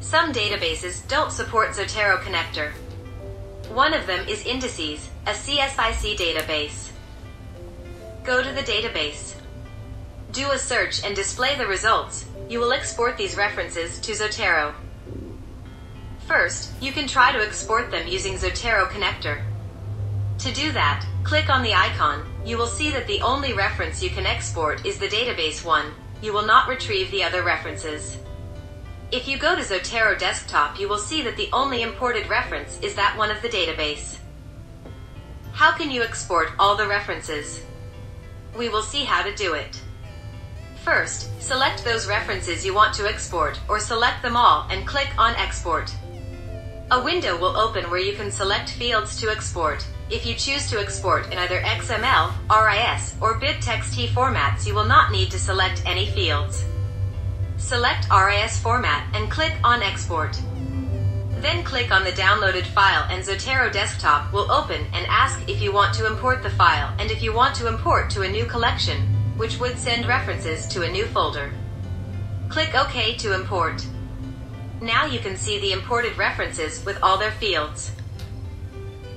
Some databases don't support Zotero Connector. One of them is Indices, a CSIC database. Go to the database. Do a search and display the results. You will export these references to Zotero. First, you can try to export them using Zotero Connector. To do that, click on the icon. You will see that the only reference you can export is the database one. You will not retrieve the other references. If you go to Zotero Desktop, you will see that the only imported reference is that one of the database. How can you export all the references? We will see how to do it. First, select those references you want to export, or select them all and click on Export. A window will open where you can select fields to export. If you choose to export in either XML, RIS, or BibTeX formats, you will not need to select any fields. Select RIS format and click on Export. Then click on the downloaded file and Zotero Desktop will open and ask if you want to import the file and if you want to import to a new collection, which would send references to a new folder. Click OK to import. Now you can see the imported references with all their fields.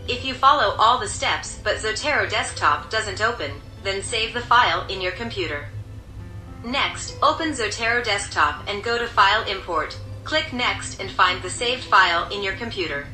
If you follow all the steps but Zotero Desktop doesn't open, then save the file in your computer. Next, open Zotero Desktop and go to File Import. Click Next and find the saved file in your computer.